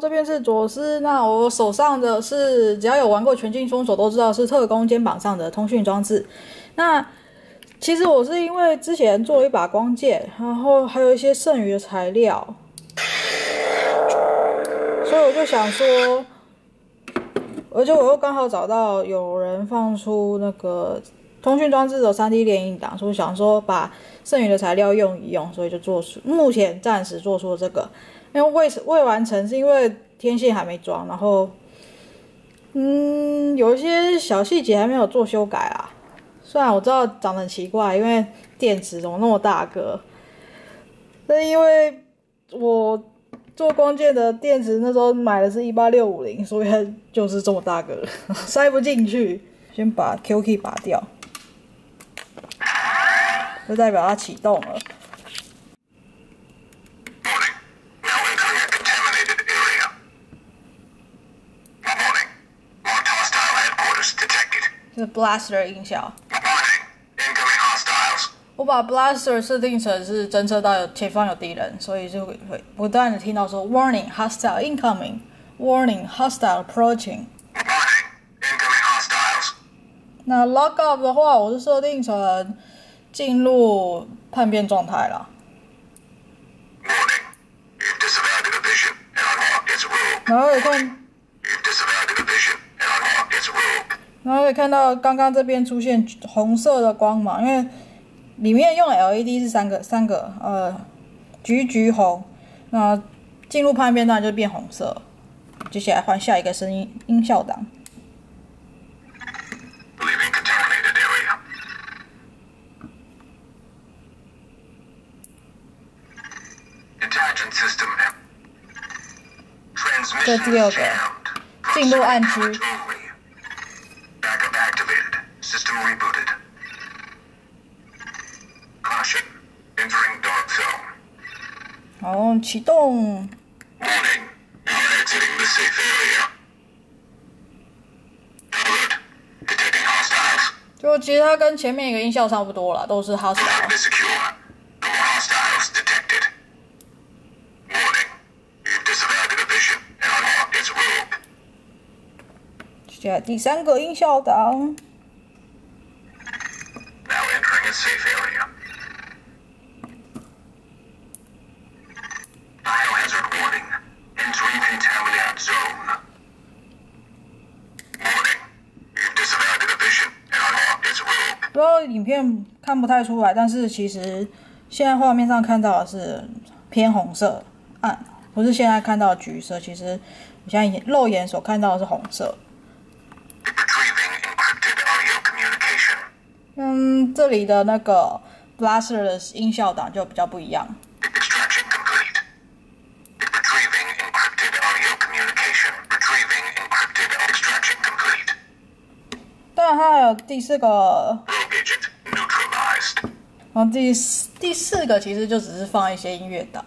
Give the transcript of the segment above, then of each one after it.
这边是左思。那我手上的是，只要有玩过《全境封锁》都知道是特工肩膀上的通讯装置。那其实我是因为之前做了一把光剑，然后还有一些剩余的材料，所以我就想说，而且我又刚好找到有人放出那个通讯装置的 3D 列印档，所以想说把剩余的材料用一用，所以就做出目前暂时做出了这个。因为未未完成，是因为天线还没装，然后嗯，有一些小细节还没有做修改啊。虽然我知道长得很奇怪，因为电池怎么那么大个？但因为我做光剑的电池那时候买的是一八六五零，所以它就是这么大个，塞不进去。先把 Q k 拔掉，就代表它启动了。是 blaster 音效。我把 blaster 设定成是侦测到有前方有敌人，所以就会会不断的听到说 warning hostile incoming，warning hostile approaching。那 lock up 的话，我是设定成进入叛变状态了。然后也看。然后可以看到刚刚这边出现红色的光芒，因为里面用 LED 是三个三个呃橘橘红，那进入叛变段就变红色。接下来换下一个声音音效档。这第六个进入暗区。好，启动。就其实它跟前面一个音效差不多了，都是 hostile。接下第三个音效档。不知道影片看不太出来，但是其实现在画面上看到的是偏红色暗，不是现在看到橘色。其实我现在肉眼所看到的是红色。嗯，这里的那个 blaster 的音效档就比较不一样。当然，它还有第四个。然后第四第四个其实就只是放一些音乐档。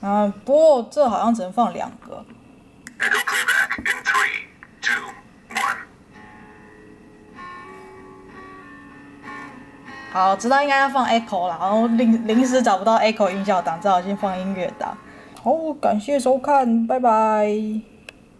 啊，不过这好像只能放两个。好，知道应该要放 echo 了，然后临临时找不到 echo 音效档，只好先放音乐档。好，感谢收看，拜拜。